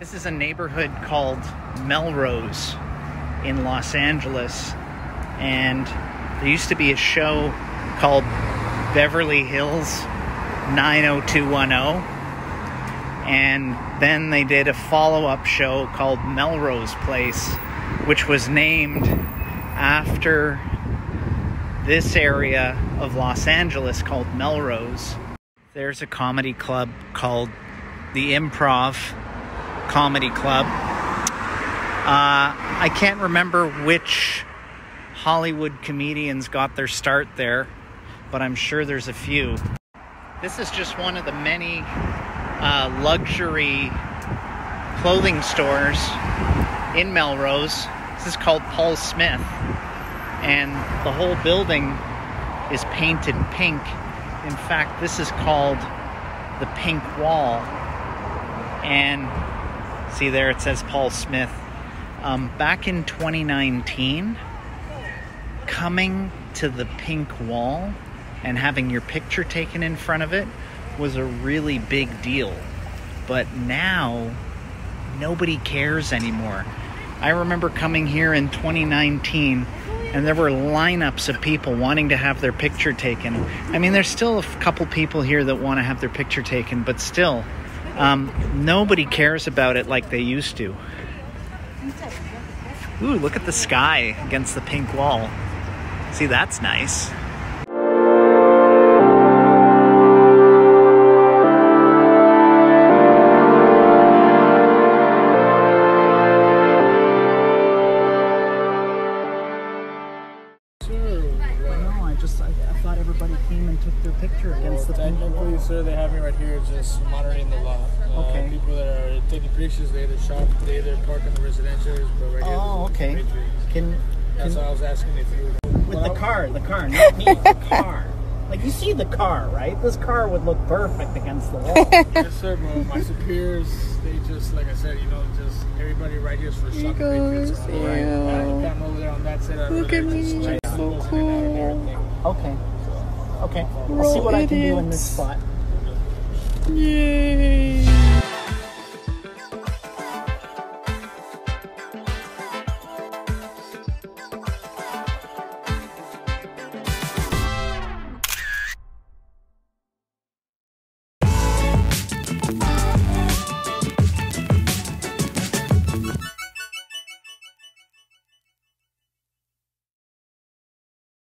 This is a neighborhood called Melrose in Los Angeles. And there used to be a show called Beverly Hills 90210. And then they did a follow up show called Melrose Place, which was named after this area of Los Angeles called Melrose. There's a comedy club called the Improv Comedy Club. Uh, I can't remember which Hollywood comedians got their start there, but I'm sure there's a few. This is just one of the many uh, luxury clothing stores in Melrose. This is called Paul Smith, and the whole building is painted pink. In fact, this is called the Pink Wall. And see there, it says Paul Smith. Um, back in 2019, coming to the Pink Wall and having your picture taken in front of it was a really big deal. But now, nobody cares anymore. I remember coming here in 2019 and there were lineups of people wanting to have their picture taken. I mean, there's still a couple people here that want to have their picture taken, but still, um, nobody cares about it like they used to. Ooh, look at the sky against the pink wall. See, that's nice. Just I, I thought everybody came and took their picture against the pink Technically, wall. sir, they have me right here just monitoring the law. Uh, Okay. People that are taking pictures, they either shop, they either park in the residentials, but right here. Oh, this is okay. Patriots. Can, That's can why I was asking if you. with the car, the car, not me, the car. Like you see the car, right? This car would look perfect against the wall. Yes, sir, bro. My superiors, they just, like I said, you know, just everybody right here is for shopping goes, Right. The camera over there on that side. Look at me, Okay. Okay. I'll see what I can do in this spot. Yay.